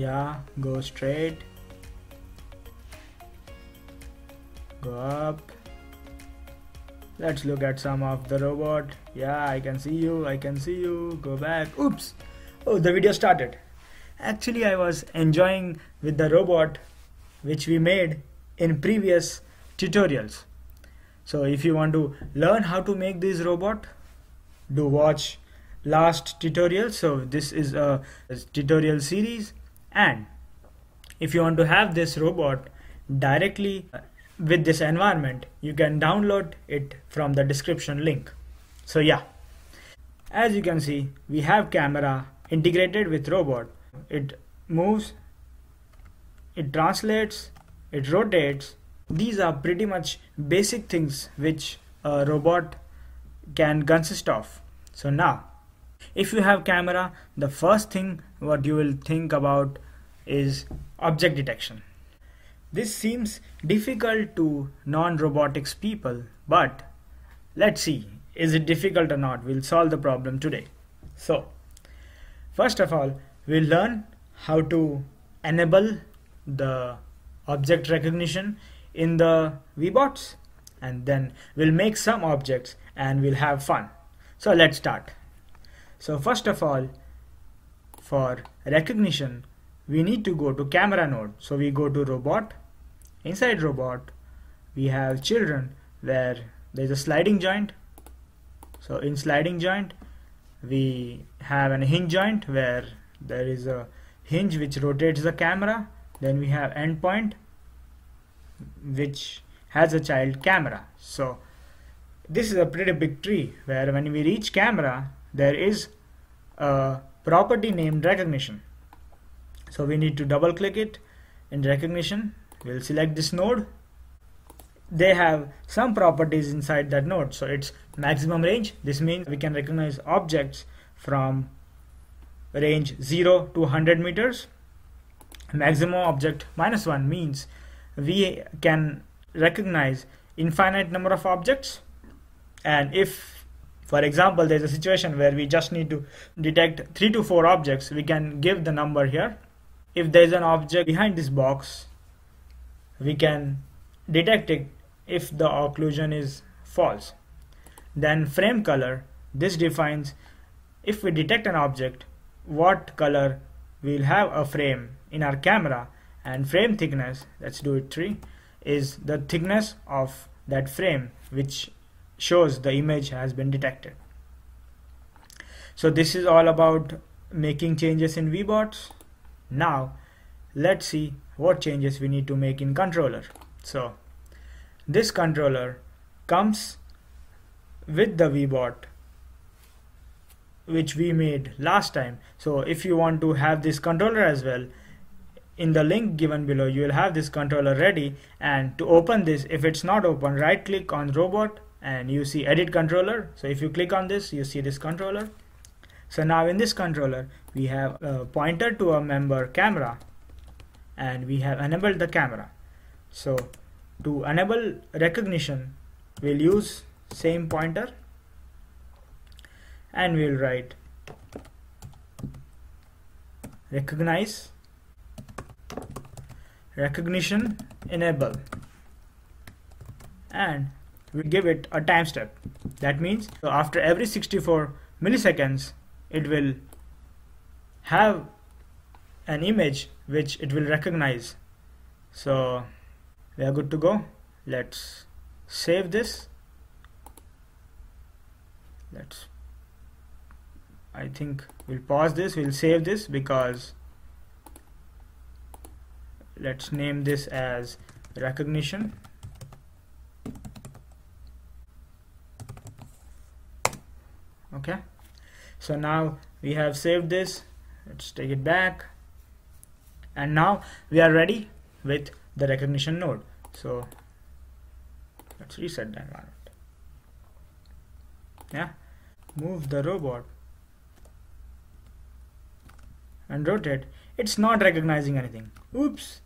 yeah go straight. Go up. Let's look at some of the robot. Yeah I can see you I can see you. Go back. Oops. Oh the video started. Actually I was enjoying with the robot which we made in previous tutorials. So if you want to learn how to make this robot do watch last tutorial. So this is a, tutorial series and if you want to have this robot directly with this environment you can download it from the description link. So yeah. As you can see we have camera integrated with robot. It moves it translates it rotates. These are pretty much basic things which a robot can consist of. So now if you have camera the first thing what you will think about is object detection this seems difficult to non-robotics people but let's see is it difficult or not we'll solve the problem today so first of all we'll learn how to enable the object recognition in the Webots and then we'll make some objects and we'll have fun. So let's start. So first of all, for recognition, we need to go to camera node. So we go to robot. Inside robot, we have children where there's a sliding joint. So in sliding joint, we have an hinge joint where there is a hinge which rotates the camera. Then we have endpoint which has a child camera. So this is a pretty big tree where when we reach camera there is property named recognition. So we need to double click it in recognition. We'll select this node. They have some properties inside that node. So it's maximum range. This means we can recognize objects from range 0 to 100 meters. Maximum object minus 1 means we can recognize infinite number of objects and if for example there's a situation where we just need to detect three to four objects. We can give the number here. If there's an object behind this box we can detect it if the occlusion is false. Then frame color. This defines if we detect an object what color we'll have a frame in our camera. And frame thickness let's do it 3 is the thickness of that frame which shows the image has been detected. So this is all about making changes in Webots. Now let's see what changes we need to make in controller. So this controller comes with the VBot which we made last time. So if you want to have this controller as well in the link given below you will have this controller ready. And to open this if it's not open right click on robot and you see edit controller. So if you click on this you see this controller. So now in this controller we have a pointer to a member camera. And we have enabled the camera. So to enable recognition we'll use same pointer. And we'll write recognize. Recognition enable. And we give it a time step. That means after every 64 milliseconds it will have an image which it will recognize. So we are good to go. Let's save this. Let's I think we'll pause this. We'll save this because let's name this as recognition okay? So now we have saved this. Let's take it back. And now we are ready with the recognition node. So let's reset the environment. Yeah? Move the robot. And rotate. It's not recognizing anything. Oops.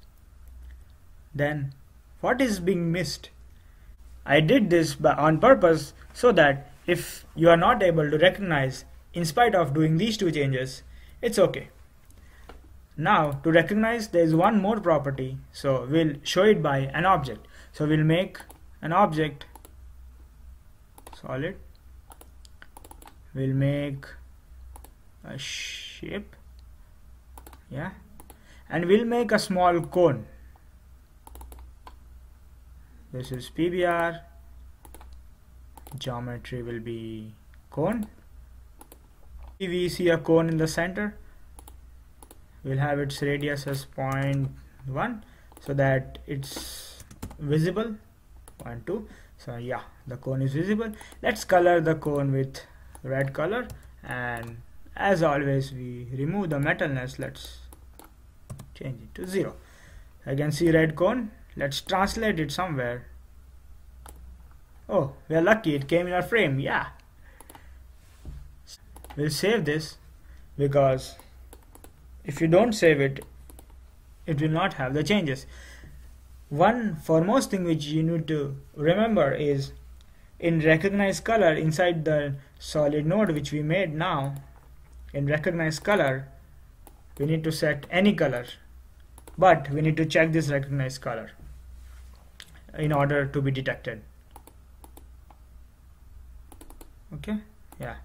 Then what is being missed? I did this on purpose so that if you are not able to recognize in spite of doing these two changes, it's okay. now to recognize there is one more property. So we'll show it by an object. So we'll make an object solid. We'll make a shape. Yeah. And we'll make a small cone. This is PBR geometry will be cone. We see a cone in the center we'll have its radius as 0.1 so that it's visible. 0.2 so yeah the cone is visible. Let's color the cone with red color and as always we remove the metalness. Let's change it to zero. I can see red cone. Let's translate it somewhere oh we're lucky it came in our frame yeah. We'll save this because if you don't save it it will not have the changes. One foremost thing which you need to remember is in recognize color inside the solid node which we made now in recognize color we need to set any color. But we need to check this recognize color in order to be detected okay? Yeah.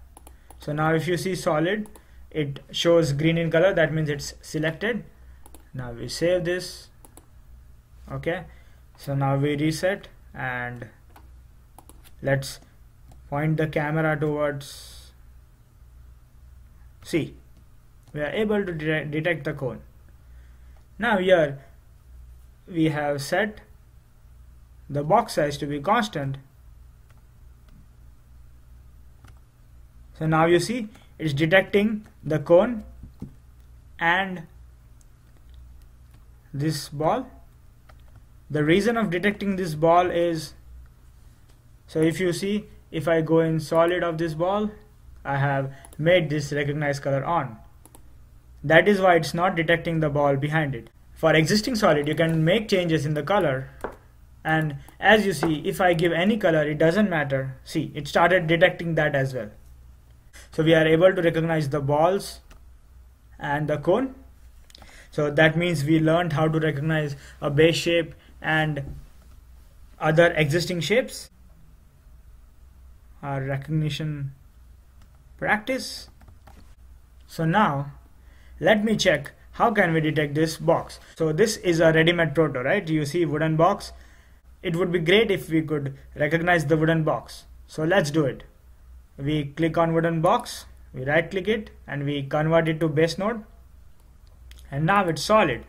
So now if you see solid it shows green in color. That means it's selected. Now we save this. Okay? So now we reset and let's point the camera towards see we are able to de detect the cone. Now here we have set the box size to be constant so now you see it's detecting the cone and this ball. The reason of detecting this ball is so if you see if I go in solid of this ball I have made this recognize color on. That is why it's not detecting the ball behind it. For existing solid you can make changes in the color. And as you see if I give any color it doesn't matter. See it started detecting that as well so we are able to recognize the balls and the cone. So that means we learned how to recognize a base shape and other existing shapes. Our recognition practice. So now let me check how can we detect this box. So this is a ready-made proto right? You see wooden box. It would be great if we could recognize the wooden box. So let's do it we click on wooden box we right click it and we convert it to base node. And now it's solid.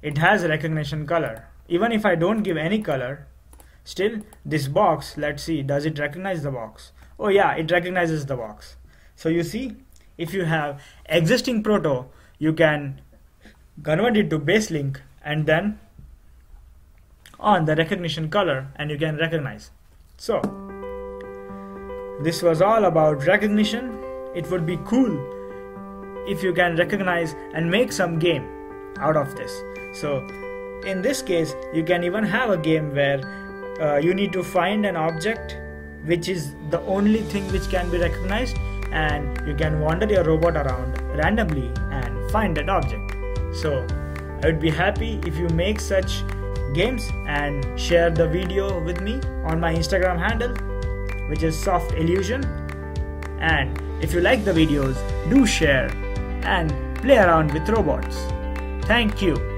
It has recognition color. Even if I don't give any color still this box let's see does it recognize the box? Oh yeah it recognizes the box. So you see if you have existing proto you can convert it to base link and then on the recognition color and you can recognize. So this was all about recognition. It would be cool if you can recognize and make some game out of this. So, in this case, you can even have a game where uh, you need to find an object which is the only thing which can be recognized, and you can wander your robot around randomly and find that object. So, I would be happy if you make such games and share the video with me on my Instagram handle which is Soft Illusion. And if you like the videos, do share and play around with robots. Thank you.